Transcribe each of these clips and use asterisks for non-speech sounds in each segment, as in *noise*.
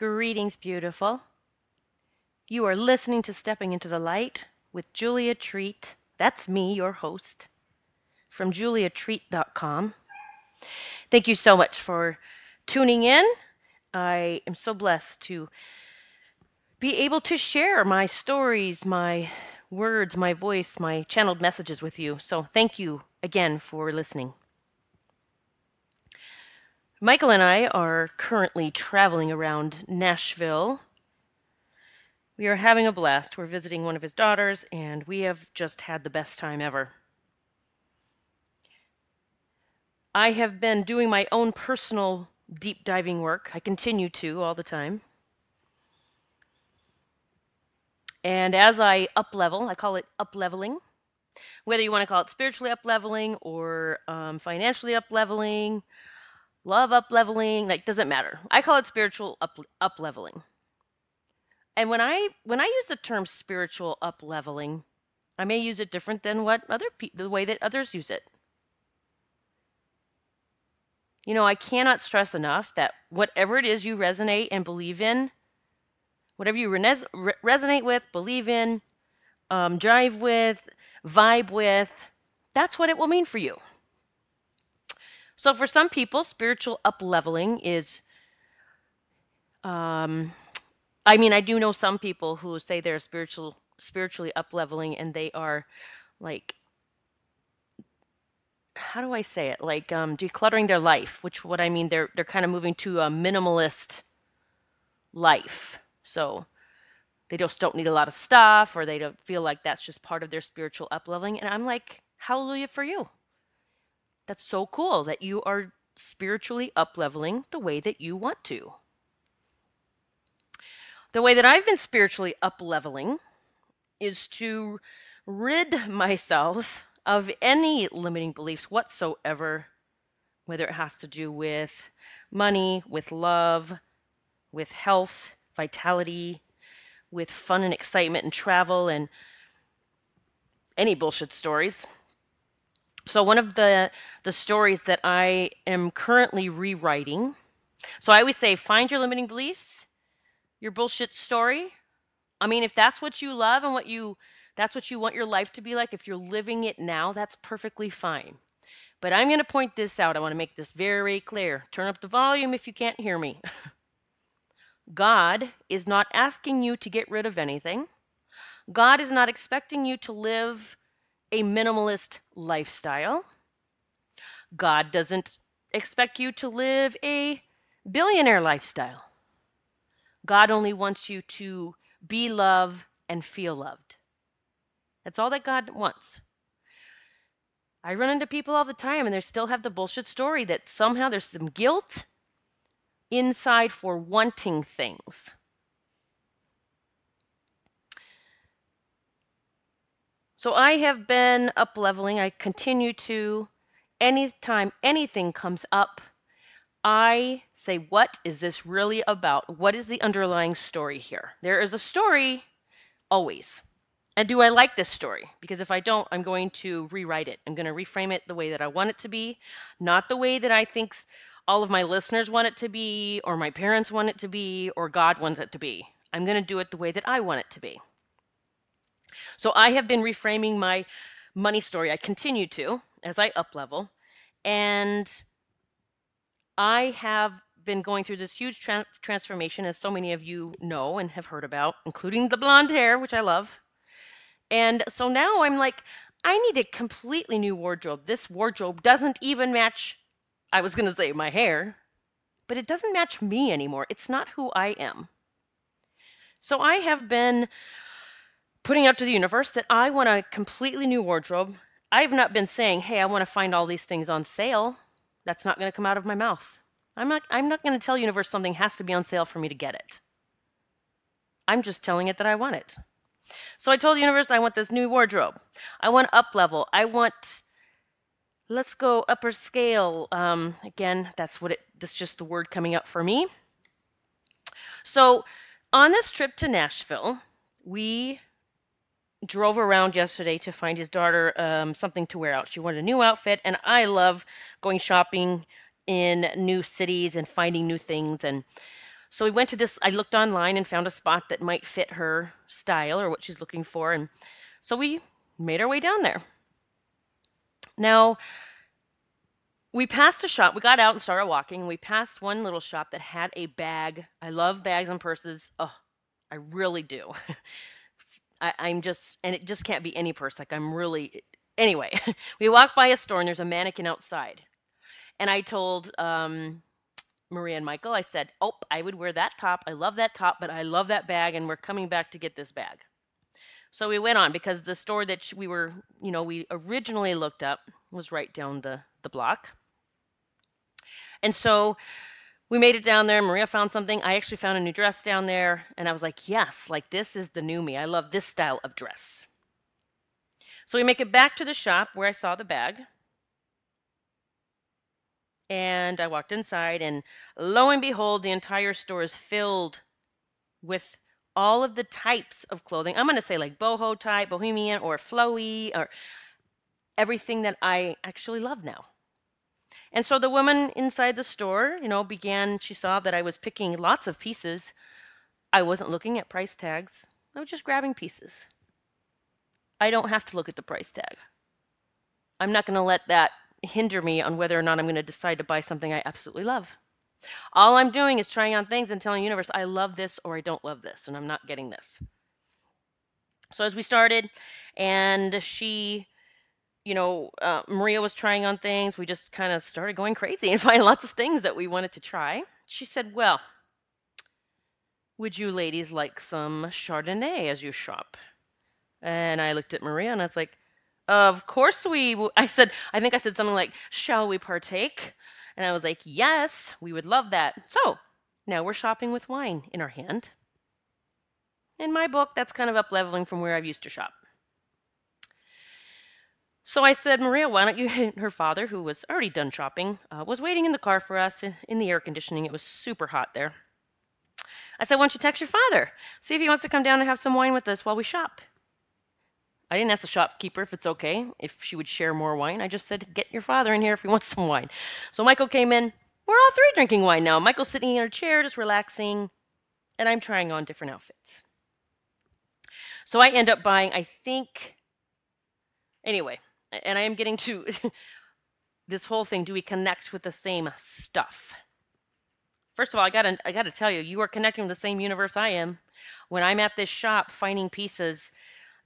Greetings, beautiful. You are listening to Stepping into the Light with Julia Treat. That's me, your host, from juliatreat.com. Thank you so much for tuning in. I am so blessed to be able to share my stories, my words, my voice, my channeled messages with you. So thank you again for listening. Michael and I are currently traveling around Nashville. We are having a blast. We're visiting one of his daughters, and we have just had the best time ever. I have been doing my own personal deep diving work. I continue to all the time. And as I up level, I call it up leveling. Whether you want to call it spiritually up leveling or um, financially up leveling love up leveling like doesn't matter. I call it spiritual up leveling and when i when i use the term spiritual up leveling i may use it different than what other people the way that others use it. You know i cannot stress enough that whatever it is you resonate and believe in whatever you res- resonate with believe in um, drive with vibe with that's what it will mean for you so for some people, spiritual up leveling is um I mean, I do know some people who say they're spiritual spiritually up leveling and they are like how do I say it? Like um decluttering their life, which what I mean they're they're kind of moving to a minimalist life. So they just don't need a lot of stuff or they don't feel like that's just part of their spiritual up leveling and I'm like hallelujah for you. That's so cool that you are spiritually up leveling the way that you want to. The way that I've been spiritually up leveling is to rid myself of any limiting beliefs whatsoever, whether it has to do with money, with love, with health, vitality, with fun and excitement and travel and any bullshit stories. So one of the the stories that I am currently rewriting. So I always say find your limiting beliefs, your bullshit story. I mean, if that's what you love and what you that's what you want your life to be like, if you're living it now, that's perfectly fine. But I'm going to point this out. I want to make this very clear. Turn up the volume if you can't hear me. *laughs* God is not asking you to get rid of anything. God is not expecting you to live a minimalist lifestyle. God doesn't expect you to live a billionaire lifestyle. God only wants you to be loved and feel loved. That's all that God wants. I run into people all the time and they still have the bullshit story that somehow there's some guilt inside for wanting things. So I have been up leveling. I continue to. Anytime anything comes up, I say, What is this really about? What is the underlying story here? There is a story always. And do I like this story? Because if I don't, I'm going to rewrite it. I'm going to reframe it the way that I want it to be, not the way that I think all of my listeners want it to be, or my parents want it to be, or God wants it to be. I'm going to do it the way that I want it to be. So I have been reframing my money story. I continue to as I up level. And I have been going through this huge tra- transformation, as so many of you know and have heard about, including the blonde hair, which I love. And so now I'm like, I need a completely new wardrobe. This wardrobe doesn't even match, I was going to say my hair, but it doesn't match me anymore. It's not who I am. So I have been putting out to the universe that I want a completely new wardrobe. I have not been saying, "Hey, I want to find all these things on sale." That's not going to come out of my mouth. I'm not I'm not going to tell universe something has to be on sale for me to get it. I'm just telling it that I want it. So I told the universe I want this new wardrobe. I want up level. I want let's go upper scale. Um, again, that's what it that's just the word coming up for me. So on this trip to Nashville, we drove around yesterday to find his daughter um, something to wear out. She wanted a new outfit, and I love going shopping in new cities and finding new things. And So we went to this, I looked online and found a spot that might fit her style or what she's looking for. And so we made our way down there. Now, we passed a shop. We got out and started walking. We passed one little shop that had a bag. I love bags and purses. Oh, I really do. *laughs* I, I'm just, and it just can't be any purse. Like I'm really, anyway. *laughs* we walked by a store and there's a mannequin outside, and I told um, Maria and Michael, I said, "Oh, I would wear that top. I love that top, but I love that bag, and we're coming back to get this bag." So we went on because the store that we were, you know, we originally looked up was right down the the block. And so we made it down there. Maria found something. I actually found a new dress down there. And I was like, yes, like this is the new me. I love this style of dress. So we make it back to the shop where I saw the bag. And I walked inside, and lo and behold, the entire store is filled with all of the types of clothing. I'm going to say like boho type, bohemian, or flowy, or everything that I actually love now. And so the woman inside the store, you know, began, she saw that I was picking lots of pieces. I wasn't looking at price tags, I was just grabbing pieces. I don't have to look at the price tag. I'm not going to let that hinder me on whether or not I'm going to decide to buy something I absolutely love. All I'm doing is trying on things and telling the universe, I love this or I don't love this, and I'm not getting this. So as we started, and she you know, uh, Maria was trying on things. We just kind of started going crazy and *laughs* finding lots of things that we wanted to try. She said, Well, would you ladies like some Chardonnay as you shop? And I looked at Maria and I was like, Of course we. *laughs* I said, I think I said something like, Shall we partake? And I was like, Yes, we would love that. So now we're shopping with wine in our hand. In my book, that's kind of up leveling from where I've used to shop. So I said, Maria, why don't you? Her father, who was already done shopping, uh, was waiting in the car for us in, the air conditioning. It was super hot there. I said, why don't you text your father? See if he wants to come down and have some wine with us while we shop. I didn't ask the shopkeeper if it's okay, if she would share more wine. I just said, get your father in here if he *laughs* wants some wine. So Michael came in. We're all three drinking wine now. Michael's sitting in her chair, just relaxing, and I'm trying on different outfits. So I end up buying, I think, anyway, and I am getting to *laughs* this whole thing. Do we connect with the same stuff? First of all, I gotta I gotta tell you, you are connecting with the same universe I am. When I'm at this shop finding pieces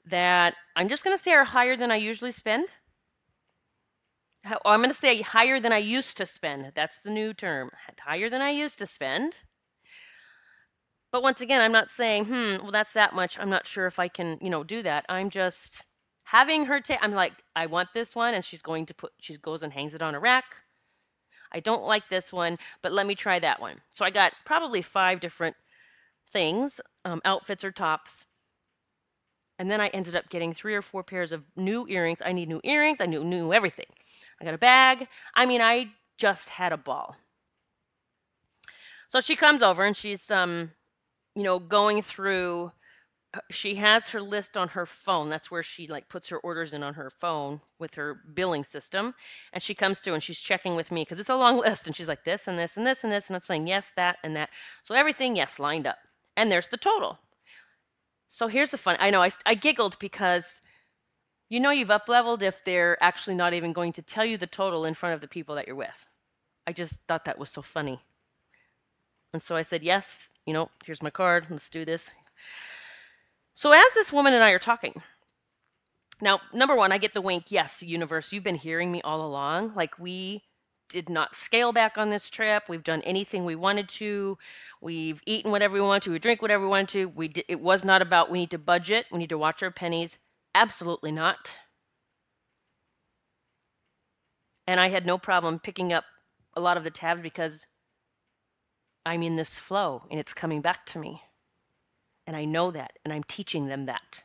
that I'm just gonna say are higher than I usually spend. I'm gonna say higher than I used to spend. That's the new term. Higher than I used to spend. But once again, I'm not saying, hmm, well, that's that much. I'm not sure if I can, you know, do that. I'm just having her take, I'm like, I want this one, and she's going to put, she goes and hangs it on a rack. I don't like this one, but let me try that one. So I got probably five different things, um, outfits or tops. And then I ended up getting three or four pairs of new earrings. I need new earrings. I knew new everything. I got a bag. I mean, I just had a ball. So she comes over and she's um, you know, going through Uh, she has her list on her phone. That's where she like puts her orders in on her phone with her billing system. And she comes through and she's checking with me because it's a long *laughs* list. And she's like this and this and this and this. And I'm saying yes, that and that. So everything, yes, lined up. And there's the total. So here's the fun. I know I, I giggled because you know you've up leveled if they're actually not even going to tell you the total in front of the people that you're with. I just thought that was so funny. And so I said, yes, you know, here's my card. Let's do this. So as this woman and I are talking, now, number one, I get the wink. Yes, universe, you've been hearing me all along. Like, we did not scale back on this trip. We've done anything we wanted to. We've eaten whatever we wanted to. We drink whatever we wanted to. We did, it was not about we need to budget. We need to watch our pennies. Absolutely not. And I had no problem picking up a lot of the tabs because I'm in this flow and it's coming back to me. And I know that, and I'm teaching them that.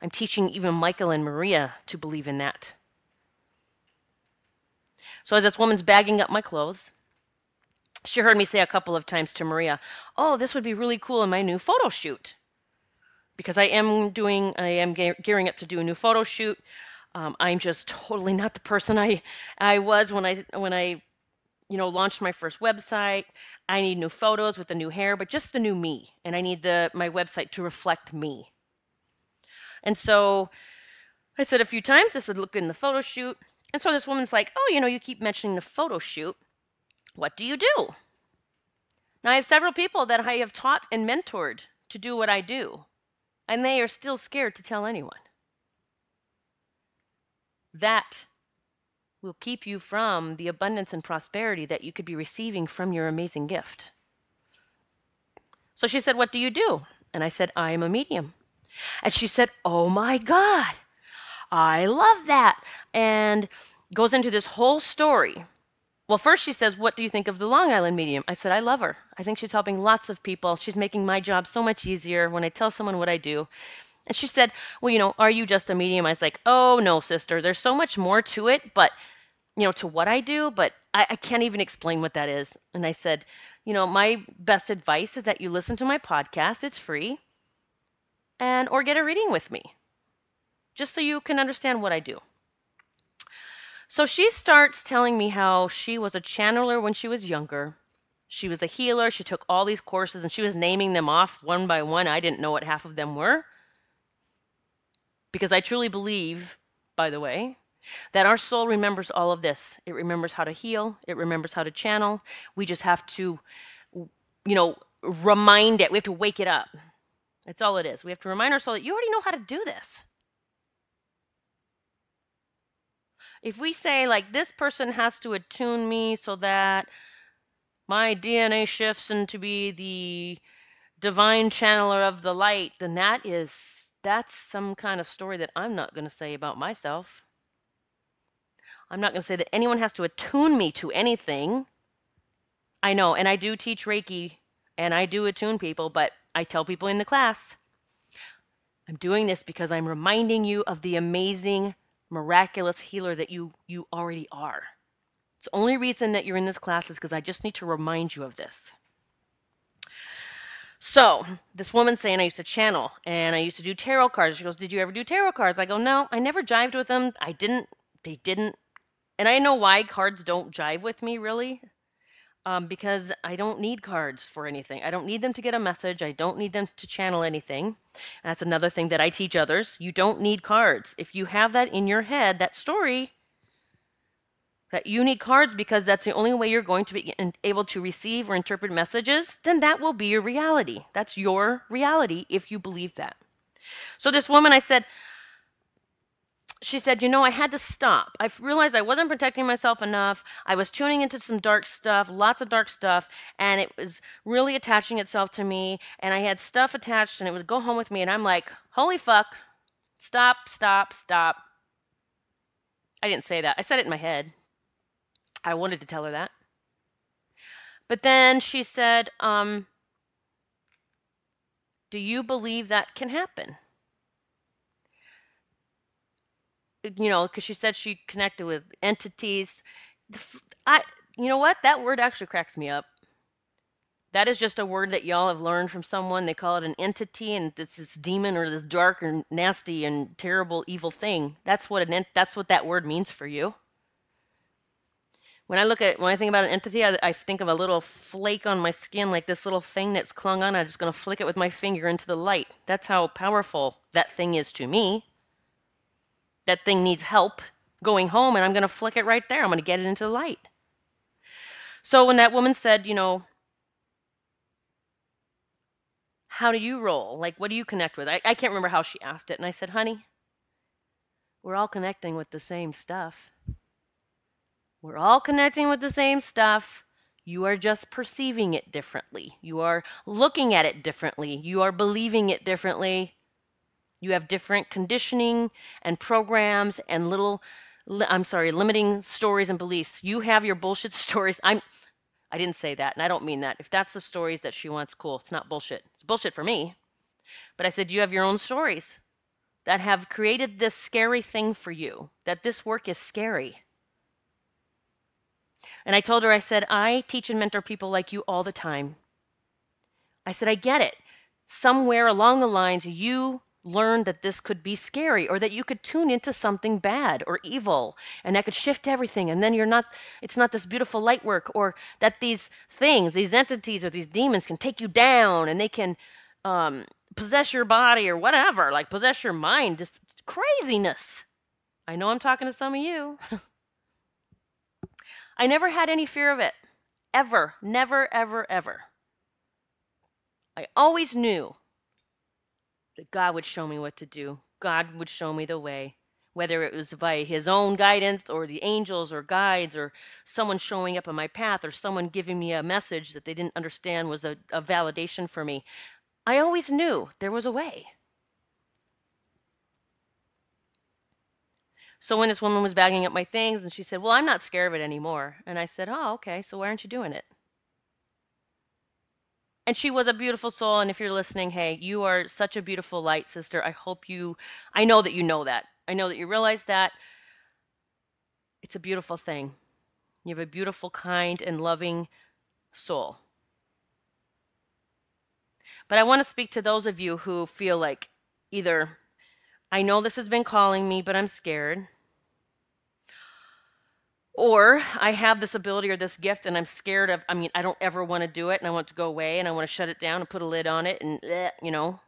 I'm teaching even Michael and Maria to believe in that. So as this woman's bagging up my clothes, she heard me say a couple of times to Maria, Oh, this would be really cool in my new photo shoot. Because I am doing, I am gearing up to do a new photo shoot. Um, I'm just totally not the person I, I was when I, when I, you know, launched my first website. I need new photos with the new hair, but just the new me. And I need the my website to reflect me. And so I said a few times, this would look good in the photo shoot. And so this woman's like, oh, you know, you keep mentioning the photo shoot. What do you do? Now, I have several people that I have taught and mentored to do what I do, and they are still scared to tell anyone. That will keep you from the abundance and prosperity that you could be receiving from your amazing gift. So she said, What do you do? And I said, I am a medium. And she said, Oh my God, I love that. And goes into this whole story. Well, first she says, What do you think of the Long Island medium? I said, I love her. I think she's helping lots of people. She's making my job so much easier when I tell someone what I do. And she said, Well, you know, are you just a medium? I was like, Oh, no, sister. There's so much more to it, but, you know, to what I do, but I, I can't even explain what that is. And I said, You know, my best advice is that you listen to my podcast, it's free, and or get a reading with me, just so you can understand what I do. So she starts telling me how she was a channeler when she was younger. She was a healer. She took all these courses and she was naming them off one by one. I didn't know what half of them were. Because I truly believe, by the way, that our soul remembers all of this. It remembers how to heal, it remembers how to channel. We just have to, you know, remind it. We have to wake it up. That's all it is. We have to remind our soul that you already know how to do this. If we say, like, this person has to attune me so that my DNA shifts into be the divine channeler of the light, then that is that's some kind of story that I'm not going to say about myself. I'm not going to say that anyone has to attune me to anything. I know, and I do teach Reiki and I do attune people, but I tell people in the class, I'm doing this because I'm reminding you of the amazing, miraculous healer that you you already are. It's the only reason that you're in this class is because I just need to remind you of this. So this woman's saying I used to channel and I used to do tarot cards. She goes, Did you ever do tarot cards? I go, No, I never jived with them. I didn't, they didn't. And I know why cards don't jive with me really. Um, because I don't need cards for anything. I don't need them to get a message. I don't need them to channel anything. And that's another thing that I teach others. You don't need cards. If you have that in your head, that story, that you need cards because that's the only way you're going to be able to receive or interpret messages, then that will be your reality. That's your reality if you believe that. So, this woman, I said, she said, You know, I had to stop. I realized I wasn't protecting myself enough. I was tuning into some dark stuff, lots of dark stuff, and it was really attaching itself to me. And I had stuff attached, and it would go home with me. And I'm like, Holy fuck. Stop, stop, stop. I didn't say that. I said it in my head. I wanted to tell her that. But then she said, um, Do you believe that can happen? You know, because she said she connected with entities. I, you know what? That word actually cracks me up. That is just a word that y'all have learned from someone. They call it an entity, and it's this demon or this dark and nasty and terrible evil thing. That's what an that's what that word means for you. When I look at when I think about an entity, I, I, think of a little flake on my skin, like this little thing that's clung on. I'm just to flick it with my finger into the light. That's how powerful that thing is to me. That thing needs help going home, and I'm going to flick it right there. I'm going to get it into the light. So when that woman said, you know, how do you roll? Like, what do you connect with? I, I can't remember how she asked it. And I said, honey, we're all connecting with the same stuff. We're all connecting with the same stuff. You are just perceiving it differently. You are looking at it differently. You are believing it differently. You have different conditioning and programs and little I'm sorry, limiting stories and beliefs. You have your bullshit *laughs* stories. I'm I didn't say that, and I don't mean that. If that's the stories that she wants, cool. It's not bullshit. It's bullshit for me. But I said you have your own stories that have created this scary thing for you. That this work is scary. And I told her, I said, I teach and mentor people like you all the time. I said, I get it. Somewhere along the lines, you learn that this could be scary or that you could tune into something bad or evil and that could shift everything. And then you're not it's not this beautiful light work or that these things these entities or these demons can take you down and they can um, possess your body or whatever like possess your mind. Just craziness. I know i'm talking to some of you. *laughs* I never had any fear of it. Ever. Never ever ever. I always knew that God would show me what to do. God would show me the way, whether it was by His own guidance or the angels or guides or someone showing up on my path or someone giving me a message that they didn't understand was a, a validation for me. I always knew there was a way. So when this woman was bagging up my things and she said, Well, I'm not scared of it anymore. And I said, Oh, okay, so why aren't you doing it? And she was a beautiful soul and if you're listening hey you are such a beautiful light sister. I hope you i know that you know that. I know that you realize that. It's a beautiful thing. You have a beautiful kind and loving soul. But i want to speak to those of you who feel like either i know this has been calling me but i'm scared or I have this ability or this gift and I'm scared of, I mean, I don't ever want to do it and I want it to go away and I want to shut it down and put a lid on it and, you know,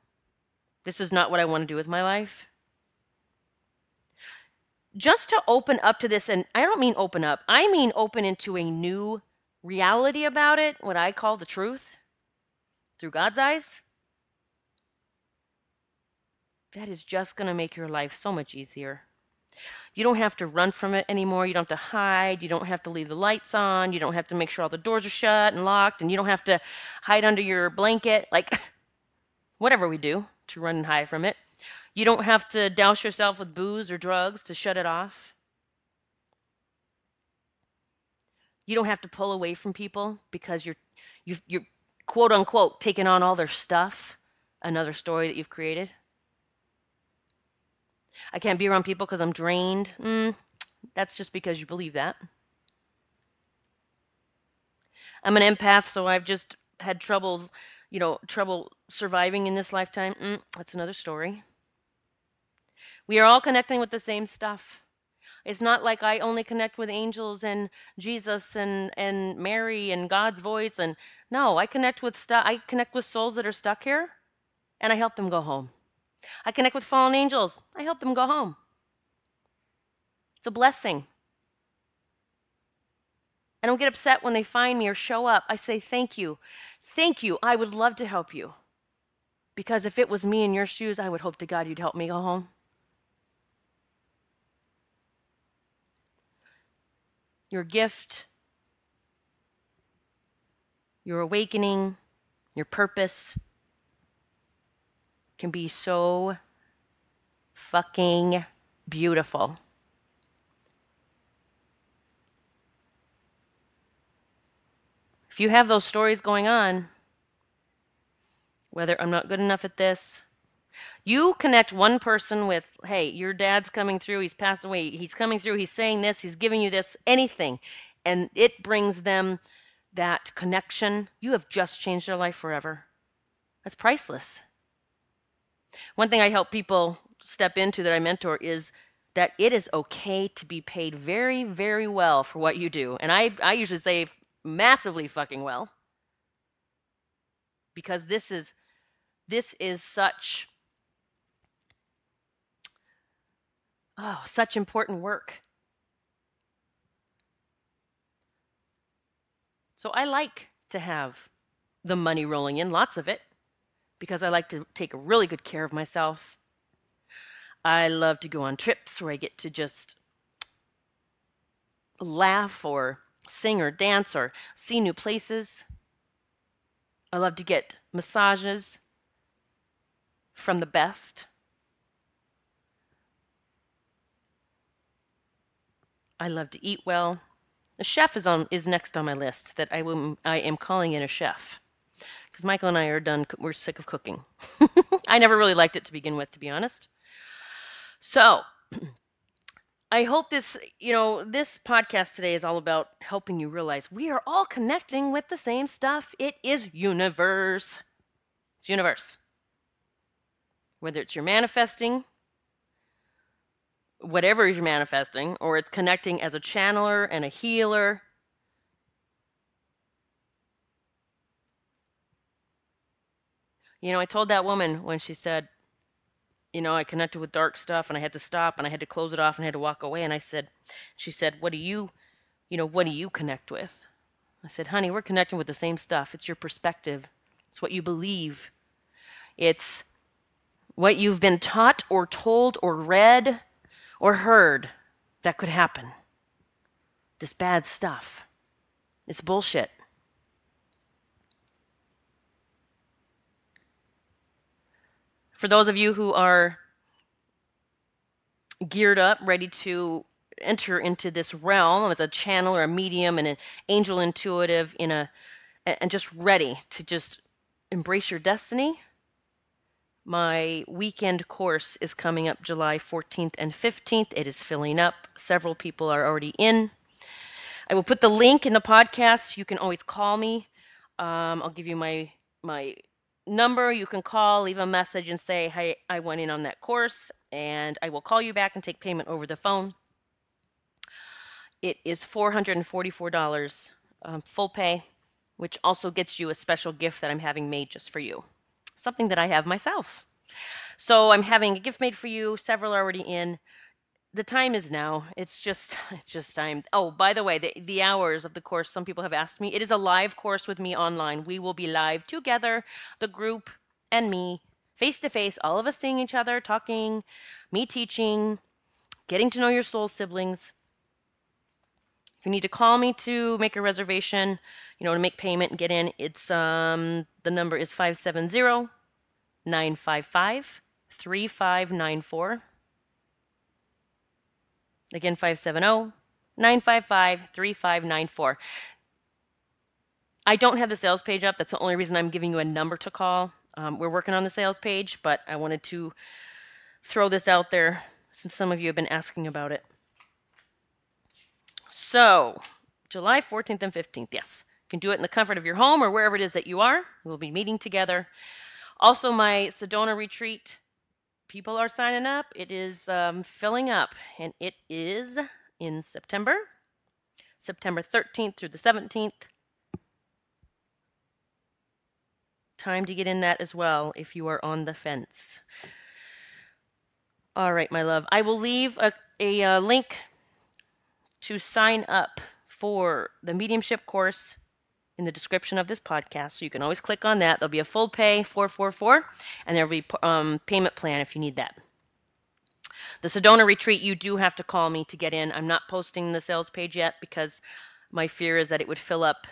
this is not what I want to do with my life. Just to open up to this, and I don't mean open up, I mean open into a new reality about it, what I call the truth, through God's eyes. That is just going to make your life so much easier. You don't have to run from it anymore. You don't have to hide. You don't have to leave the lights on. You don't have to make sure all the doors are shut and locked. And you don't have to hide under your blanket. Like, *laughs* whatever we do to run and hide from it. You don't have to douse yourself with booze or drugs to shut it off. You don't have to pull away from people because you're, you you're quote unquote taking on all their stuff. Another story that you've created. I can't be around people because I'm drained. Mm, that's just because you believe that. I'm an empath, so I've just had troubles, you know, trouble surviving in this lifetime. Mm, that's another story. We are all connecting with the same stuff. It's not like I only connect with angels and Jesus and and Mary and God's voice and no, I connect with stuff I connect with souls that are stuck here and I help them go home. I connect with fallen angels. I help them go home. It's a blessing. I don't get upset when they find me or show up. I say, Thank you. Thank you. I would love to help you. Because if it was me in your shoes, I would hope to God you'd help me go home. Your gift, your awakening, your purpose, can be so fucking beautiful. If you have those stories going on, whether I'm not good enough at this, you connect one person with, hey, your dad's coming through, he's passed away, he's coming through, he's saying this, he's giving you this, anything, and it brings them that connection. You have just changed their life forever. That's priceless. One thing I help people step into that I mentor is that it is okay to be paid very, very well for what you do. And I, I usually say massively fucking well. Because this is this is such oh, such important work. So I like to have the money rolling in, lots of it because I like to take a really good care of myself. I love to go on trips where I get to just laugh or sing or dance or see new places. I love to get massages from the best. I love to eat well. A chef is on is next on my list that I will I am calling in a chef because Michael and I are done. We're sick of cooking. *laughs* I never really liked it to begin with, to be honest. So, *clears throat* I hope this, you know, this podcast today is all about helping you realize we are all connecting with the same stuff. It is universe. It's universe. whether it's you're manifesting, whatever you're manifesting, or it's connecting as a channeler and a healer. You know, I told that woman when she said, you know, I connected with dark stuff and I had to stop and I had to close it off and I had to walk away. And I said, she said, what do you, you know, what do you connect with? I said, honey, we're connecting with the same stuff. It's your perspective, it's what you believe, it's what you've been taught or told or read or heard that could happen. This bad stuff. It's bullshit. For those of you who are geared up, ready to enter into this realm as a channel or a medium and an angel intuitive in a and just ready to just embrace your destiny my weekend course is coming up July 14th and 15th. It is filling up. Several people are already in. I will put the link in the podcast. You can always call me. Um, I'll give you my my number. You can call, leave a message, and say, "Hey, I went in on that course," and I will call you back and take payment over the phone. It is $444 um, full pay, which also gets you a special gift that I'm having made just for you something that I have myself. So I'm having a gift made for you, several already in. The time is now. It's just *laughs* it's just time. Oh, by the way, the, the hours of the course, some people have asked me. It is a live course with me online. We will be live together, the group and me, face to face, all of us seeing each other, talking, me teaching, getting to know your soul siblings. If you need to call me to make a reservation, you know, to make payment and get in, it's um the number is 570 955 3594. Again, 570 955 3594. I don't have the sales page up. That's the only reason I'm giving you a number to call. Um, we're working on the sales page, but I wanted to throw this out there since some of you have been asking about it. So, July 14th and 15th, yes. You can do it in the comfort of your home or wherever it is that you are. We'll be meeting together. Also, my Sedona retreat, people are signing up. It is um, filling up, and it is in September, September 13th through the 17th. Time to get in that as well if you are on the fence. All right, my love. I will leave a, a, uh, link to sign up for the mediumship course in the description of this podcast. So you can always click on that. There'll be a full pay 444 and there'll be um, payment plan if you need that. The Sedona retreat, you do have to call me to get in. I'm not posting the sales page yet because my fear is that it would fill up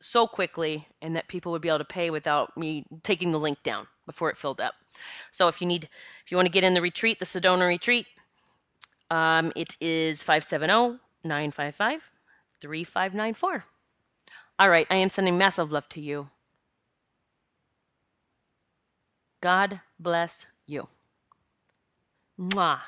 so quickly and that people would be able to pay without me taking the link down before it filled up. So if you need, if you want to get in the retreat, the Sedona retreat, um, it is 570 955 3594. All right, I am sending massive love to you. God bless you. Mwah.